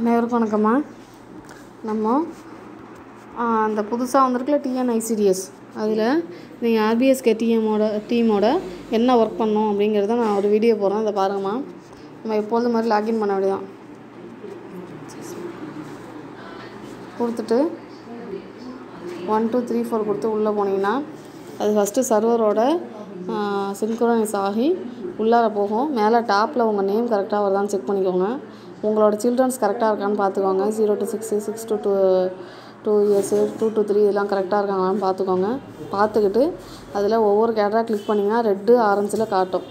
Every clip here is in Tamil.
அனைவருக்கும் வணக்கம்மா. நம்ம அந்த புதுசாக வந்திருக்குல டிஎன்ஐசிடிஎஸ் அதில் நீங்கள் ஆர்பிஎஸ்கே டிஎம்மோட டீமோட என்ன ஒர்க் பண்ணோம் அப்படிங்கிறத நான் ஒரு வீடியோ போடுறேன். அதை பாருங்கம்மா. நம்ம எப்பொழுது மாதிரி லாகின் பண்ண வேண்டியதான் கொடுத்துட்டு ஒன் டூ த்ரீ ஃபோர் கொடுத்து உள்ளே போனீங்கன்னா அது ஃபஸ்ட்டு சர்வரோட சின்க்ரோனைஸ் ஆகி உள்ளார போகும். மேலே டாப்பில் உங்கள் நேம் கரெக்டாக வருதான்னு செக் பண்ணிக்கோங்க. உங்களோட சில்ட்ரன்ஸ் கரெக்டாக இருக்கான்னு பார்த்துக்கோங்க. Zero to six six to two two years two to three இதெல்லாம் கரெக்டாக இருக்காங்களான்னு பார்த்துக்கோங்க. பார்த்துக்கிட்டு அதில் ஒவ்வொரு கேடராக கிளிக் பண்ணிங்கன்னா ரெட்டு ஆரஞ்சில் காட்டும்.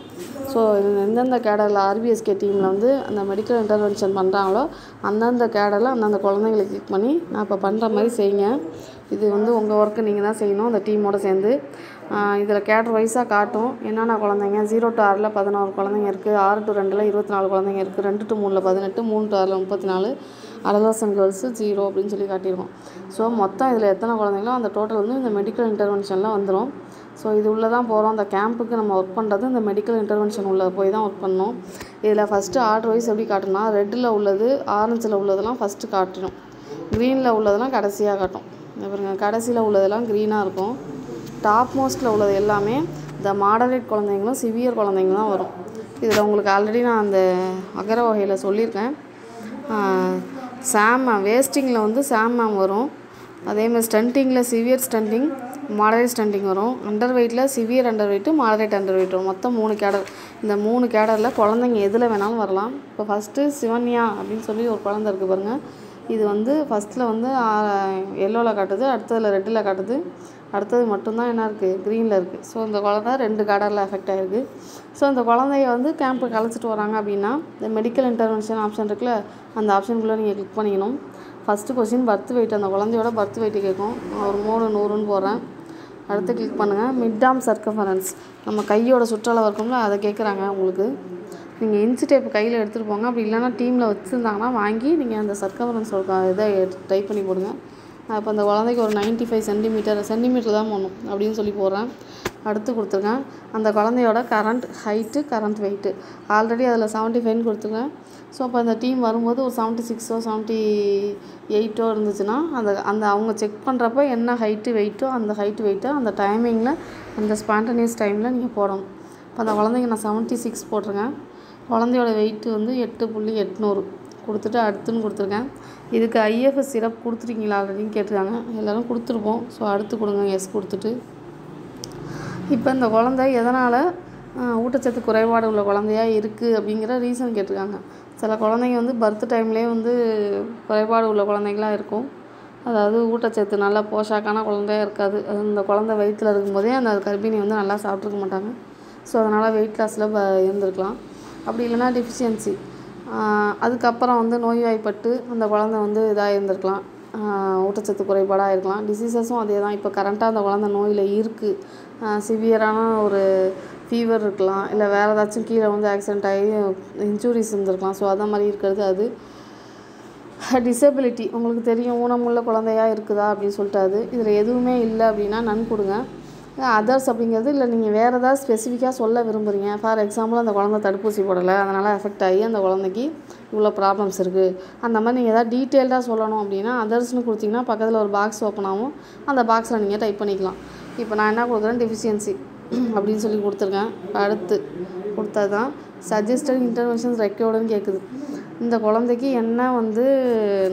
ஸோ எந்தெந்த கேடரில் ஆர்பிஎஸ்கே டீமில் வந்து அந்த மெடிக்கல் இன்டர்வென்ஷன் பண்ணுறாங்களோ அந்தந்த கேடரில் அந்தந்த குழந்தைங்களை கிளிக் பண்ணி நான் இப்போ பண்ணுற மாதிரி செய்யுங்க. இது வந்து உங்கள் ஒர்க்கு நீங்கள் தான் செய்யணும். அந்த டீமோடு சேர்ந்து. இதில் கேடர் வைஸாக காட்டும். என்னென்ன குழந்தைங்க? ஜீரோ டு ஆறில் பதினோரு குழந்தைங்க இருக்குது ஆறு டு ரெண்டில் இருபத்தி நாலு குழந்தைங்க இருக்குது ரெண்டு டு மூணில் பதினெட்டு மூணு டு ஆறில் முப்பத்தி நாலு அடலாசன் கேர்ள்ஸு ஜீரோ அப்படின்னு சொல்லி காட்டியிருக்கோம். ஸோ மொத்தம் இதில் எத்தனை குழந்தைங்களோ அந்த டோட்டல் வந்து இந்த மெடிக்கல் இன்டர்வென்ஷனில் வந்துடும் ஸோ இது உள்ளே தான் போகிறோம் அந்த கேம்புக்கு நம்ம ஒர்க் பண்ணுறது இந்த மெடிக்கல் இன்டர்வென்ஷன் உள்ளே போய் தான் ஒர்க் பண்ணோம் இதில் ஃபஸ்ட்டு ஆர்டர் வைஸ் எப்படி காட்டணும்னா ரெட்டில் உள்ளது ஆரஞ்சில் உள்ளதெல்லாம் ஃபஸ்ட்டு காட்டணும். க்ரீனில் உள்ளதெல்லாம் கடைசியாக காட்டும். பாருங்க கடைசியில் உள்ளதெல்லாம் க்ரீனாக இருக்கும். டாப் மோஸ்ட்டில் உள்ளது எல்லாமே இந்த மாடரேட் குழந்தைங்களும் சிவியர் குழந்தைங்களும் தான் வரும். இதில் உங்களுக்கு ஆல்ரெடி நான் அந்த அகர வகையில் சொல்லியிருக்கேன். சாம் மேம் வேஸ்டிங்கில் வந்து சாம் மேம் வரும். அதேமாதிரி ஸ்டண்டிங்கில் சிவியர் ஸ்டண்டிங் மாடரேட் ஸ்டண்டிங் வரும். அண்டர் வெயிட்டில் severe under weight moderate under weight வரும். மொத்தம் மூணு கேடர் இந்த மூணு கேடரில் குழந்தைங்க எதில் வேணாலும் வரலாம். இப்போ ஃபஸ்ட்டு சிவன்யா அப்படின்னு சொல்லி ஒரு குழந்தை இருக்குது பாருங்கள் இது வந்து ஃபஸ்ட்டில் வந்து எல்லோவில் காட்டுது அடுத்ததில் ரெட்டில் காட்டுது. அடுத்தது மட்டும்தான் என்ன இருக்குது க்ரீனில் இருக்குது ஸோ இந்த குழந்தை ரெண்டு கடலில் எஃபெக்ட் ஆகிருக்கு ஸோ இந்த குழந்தைய வந்து கேம்புக்கு அழைச்சிட்டு வராங்க அப்படின்னா இந்த மெடிக்கல் இன்டர்வென்ஷன் ஆப்ஷன் இருக்குல்ல அந்த ஆப்ஷனுக்குள்ளே நீங்கள் கிளிக் பண்ணிக்கணும். ஃபஸ்ட்டு கொஸ்டின் பர்த் வெயிட் அந்த குழந்தையோட பர்த் வெயிட் கேட்கும். ஒரு மூணு நூறுன்னு போடுறேன். அடுத்து கிளிக் பண்ணுங்கள் மிட்டாம் சர்க்கஃபரன்ஸ் நம்ம கையோட சுற்றளவு இருக்கும்ல அதை கேட்குறாங்க உங்களுக்கு. நீங்கள் இன்ச்சு டேப் கையில் எடுத்துகிட்டு போங்க. அப்படி இல்லைன்னா டீமில் வச்சுருந்தாங்கன்னா வாங்கி நீங்கள் அந்த சர்க்கஃபரன்ஸ் இதை டைப் பண்ணி போடுங்க. அப்போ அந்த குழந்தைக்கு ஒரு 95 ஃபைவ் சென்டிமீட்டர் சென்டிமீட்டர் தான் போகணும் அப்படின்னு சொல்லி போடுறேன். அடுத்து கொடுத்துருக்கேன் அந்த குழந்தையோட current height current weight already அதில் செவன்ட்டி ஃபைவ்னு கொடுத்துருக்கேன் ஸோ அப்போ அந்த டீம் வரும்போது ஒரு செவன்ட்டி சிக்ஸோ செவன்ட்டி எயிட்டோ இருந்துச்சுன்னா அந்த அந்த அவங்க செக் பண்ணுறப்ப என்ன ஹைட்டு வெயிட்டோ அந்த ஹைட்டு வெயிட்டோ அந்த டைமிங்கில் அந்த ஸ்பான்டனியஸ் டைமில் நீங்கள் போடணும். இப்போ அந்த குழந்தைங்க நான் செவன்ட்டி சிக்ஸ் போட்டிருக்கேன். குழந்தையோட வெயிட்டு வந்து எட்டு புள்ளி எட்நூறு. கொடுத்துட்டு அடுத்துன்னு கொடுத்துருக்கேன். இதுக்கு ஐஎஃப்எஸ் சிரப் கொடுத்துருக்கீங்களா ஆல்ரெடின்னு கேட்டிருக்காங்க. எல்லோரும் கொடுத்துருப்போம். ஸோ அடுத்து கொடுங்க எஸ் கொடுத்துட்டு. இப்போ இந்த குழந்தை எதனால் ஊட்டச்சத்து குறைபாடு உள்ள குழந்தையாக இருக்குது அப்படிங்கிற ரீசன் கேட்டிருக்காங்க. சில குழந்தைங்க வந்து பர்த் டைம்லேயே வந்து குறைபாடு உள்ள குழந்தைங்களாக இருக்கும். அதாவது ஊட்டச்சத்து நல்லா போஷாக்கான குழந்தையாக இருக்காது. அது இந்த குழந்தை வயிற்றில் இருக்கும்போதே அந்த கர்ப்பிணி வந்து நல்லா சாப்பிட்ருக்க மாட்டாங்க. ஸோ அதனால் வெயிட் லாஸில் ப இருந்திருக்கலாம். அப்படி இல்லைன்னா டிஃபிஷியன்சி அதுக்கப்புறம் வந்து நோய்வாய்ப்பட்டு அந்த குழந்தை வந்து இதாக இருந்திருக்கலாம் ஊட்டச்சத்து குறைபாடாக இருக்கலாம் டிசீசஸும் அதே தான் இப்போ கரண்ட்டாக அந்த குழந்தை நோயில் இருக்குது சிவியரான ஒரு ஃபீவர் இருக்கலாம். இல்லை வேறு ஏதாச்சும் கீழே வந்து ஆக்சிடென்ட் ஆகி இன்ஜூரிஸ் இருந்திருக்கலாம். ஸோ அதை மாதிரி இருக்கிறது அது. டிசபிலிட்டி உங்களுக்கு தெரியும் ஊனமுள்ள குழந்தையாக இருக்குதா அப்படின்னு சொல்லிட்டு அது. இதில் எதுவுமே இல்லை அப்படின்னா நன் கொடுங்க அதர்ஸ் அப்படிங்கிறது இல்லை நீங்கள் வேறு ஏதாவது ஸ்பெசிஃபிக்காக சொல்ல விரும்புகிறீங்க ஃபார் எக்ஸாம்பிள் அந்த குழந்தை தடுப்பூசி போடலை அதனால் எஃபெக்ட் ஆகி அந்த குழந்தைக்கு இவ்வளோ ப்ராப்ளம்ஸ் இருக்குது அந்த மாதிரி நீங்கள் ஏதாவது டீட்டெயில்டாக சொல்லணும் அப்படின்னா அதர்ஸ்னு கொடுத்தீங்கன்னா பக்கத்தில் ஒரு பாக்ஸ் ஓப்பன் ஆகும். அந்த பாக்ஸில் நீங்கள் டைப் பண்ணிக்கலாம். இப்போ நான் என்ன கொடுக்குறேன்? டெஃபிஷியன்சி அப்படின்னு சொல்லி கொடுத்துருக்கேன். அடுத்து கொடுத்தது தான் சஜஸ்டட் இன்டர்வென்ஷன்ஸ் ரெக்கவர்டுன்னு கேட்குது இந்த குழந்தைக்கு என்ன வந்து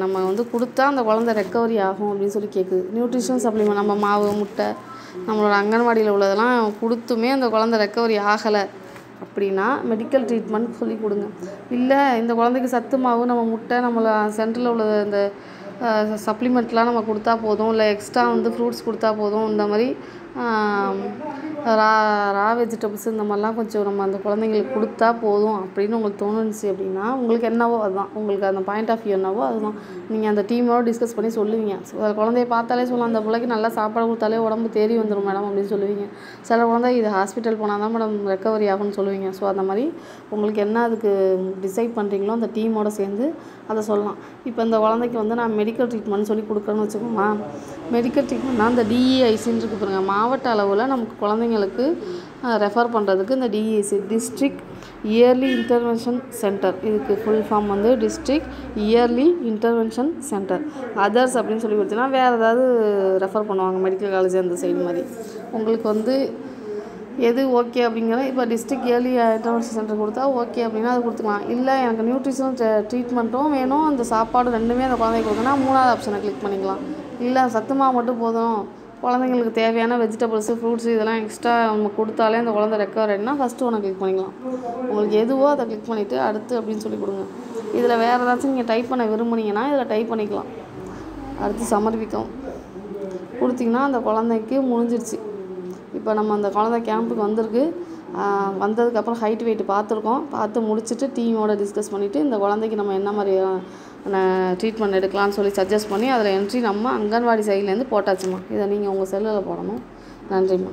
நம்ம வந்து கொடுத்தா அந்த குழந்தை ரெக்கவரி ஆகும் அப்படின்னு சொல்லி கேட்குது நியூட்ரிஷன் சப்ளிமெண்ட் நம்ம மாவு முட்டை நம்மளோட அங்கன்வாடியில் உள்ளதெல்லாம் கொடுத்துமே அந்த குழந்தை ரெக்கவரி ஆகலை அப்படின்னா மெடிக்கல் ட்ரீட்மெண்ட் சொல்லி கொடுங்க. இல்லை இந்த குழந்தைக்கு சத்து மாவு நம்ம முட்டை நம்மளை சென்டரில் உள்ள இந்த சப்ளிமெண்ட்லாம் நம்ம கொடுத்தா போதும். இல்லை எக்ஸ்ட்ரா வந்து ஃப்ரூட்ஸ் கொடுத்தா போதும். இந்த மாதிரி ரா ரா வெஜிடபிள்ஸ் இந்த மாதிரிலாம் கொஞ்சம் நம்ம அந்த குழந்தைங்களுக்கு கொடுத்தா போதும் அப்படின்னு உங்களுக்கு தோணுச்சு அப்படின்னா உங்களுக்கு என்னவோ அதுதான். உங்களுக்கு அந்த பாயிண்ட் ஆஃப் வியூ என்னவோ அதுதான். நீங்கள் அந்த டீமோடு டிஸ்கஸ் பண்ணி சொல்லுவீங்க. சில குழந்தைய பார்த்தாலே சொல்லலாம் அந்த பிள்ளைக்கு நல்லா சாப்பாடு கொடுத்தாலே உடம்பு தேறி வந்துடும் மேடம் அப்படின்னு சொல்லுவீங்க. சில குழந்தை இது ஹாஸ்பிட்டல் போனால் தான் மேடம் ரெக்கவரி ஆகும்னு சொல்லுவீங்க. ஸோ அந்த மாதிரி உங்களுக்கு என்ன அதுக்கு டிசைட் பண்ணுறீங்களோ அந்த டீமோடு சேர்ந்து அதை சொல்லலாம். இப்போ இந்த குழந்தைக்கு வந்து நான் மெடிக்கல் மெடிக்கல் ட்ரீட்மெண்ட் சொல்லி கொடுக்குறேன்னு வச்சுக்கோமா. மெடிக்கல் ட்ரீட்மெண்ட்னா இந்த டிஇஐசின்னு இருக்கு பாருங்கள் மாவட்ட அளவில் நமக்கு குழந்தைங்களுக்கு ரெஃபர் பண்ணுறதுக்கு இந்த DEC district early intervention centre இதுக்கு ஃபுல் ஃபார்ம் வந்து district early intervention centre others அப்படின்னு சொல்லி கொடுத்தீங்கன்னா வேறு ஏதாவது ரெஃபர் பண்ணுவாங்க. மெடிக்கல் காலேஜ் அந்த சைடு மாதிரி. உங்களுக்கு வந்து எது ஓகே அப்படிங்கிற இப்போ டிஸ்ட்ரிக்ட் ஏர்லி இன்டர்வென்ஷன் சென்டர் கொடுத்தா ஓகே அப்படின்னா அது கொடுத்துக்கலாம். இல்லை எனக்கு நியூட்ரிஷன் ட்ரீட்மெண்ட்டும் வேணும் அந்த சாப்பாடு ரெண்டுமே அந்த குழந்தைக்கு கொடுக்கணும்னா மூணாவது ஆப்ஷனை கிளிக் பண்ணிக்கலாம். இல்லை சத்துமா மட்டும் போதும். குழந்தைங்களுக்கு தேவையான வெஜிடபிள்ஸு ஃப்ரூட்ஸு இதெல்லாம் எக்ஸ்ட்ரா நம்ம கொடுத்தாலே அந்த குழந்தை ரெக்கவர் ஆகிடுனா ஃபஸ்ட்டு ஒன்று கிளிக் பண்ணிக்கலாம். உங்களுக்கு எதுவோ அதை கிளிக் பண்ணிவிட்டு அடுத்து அப்படின்னு சொல்லி கொடுங்க. இதில் வேறு ஏதாச்சும் நீங்கள் டைப் பண்ண விரும்புனீங்கன்னா இதில் டைப் பண்ணிக்கலாம். அடுத்து சமர்ப்பிக்கும் கொடுத்தீங்கன்னா அந்த குழந்தைக்கு முடிஞ்சிருச்சு. இப்போ நம்ம அந்த குழந்தை கேம்புக்கு வந்திருக்கு. வந்ததுக்கப்புறம் ஹைட் வெயிட் பார்த்துருக்கோம். பார்த்து முடிச்சுட்டு டீமோட டிஸ்கஸ் பண்ணிவிட்டு இந்த குழந்தைக்கு நம்ம என்ன மாதிரி ட்ரீட்மெண்ட் எடுக்கலாம்னு சொல்லி சஜஸ்ட் பண்ணி அதில் என்ட்ரி நம்ம அங்கன்வாடி சைட்லேருந்து போட்டாச்சுமா இதை நீங்கள் உங்கள் செல்லில் போடணும். நன்றிம்மா.